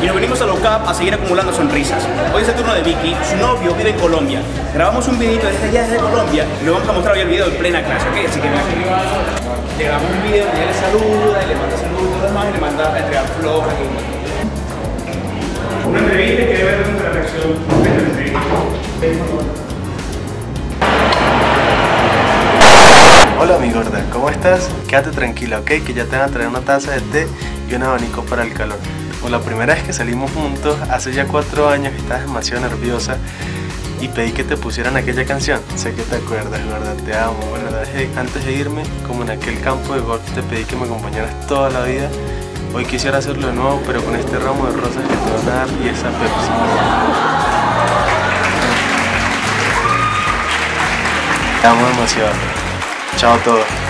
Y a seguir acumulando sonrisas. Hoy es el turno de Vicky, su novio vive en Colombia. Grabamos un videito desde allá, desde Colombia, y le vamos a mostrar hoy el video en plena clase, ¿ok? Así que. Le grabamos un video donde ella le saluda, y le manda saludos y lo demás, y le manda a entregar flores. Una entrevista que debe ver nuestra reacción. Hola mi gorda, ¿cómo estás? Quédate tranquila, ¿ok? Que ya te van a traer una taza de té y un abanico para el calor. Como la primera vez que salimos juntos, hace ya cuatro años, estabas demasiado nerviosa y pedí que te pusieran aquella canción. Sé que te acuerdas, gorda, te amo. Bueno, antes de irme, como en aquel campo de golf, te pedí que me acompañaras toda la vida. Hoy quisiera hacerlo de nuevo, pero con este ramo de rosas que te van a dar y esa Pepsi. Te amo demasiado. Chao a todos.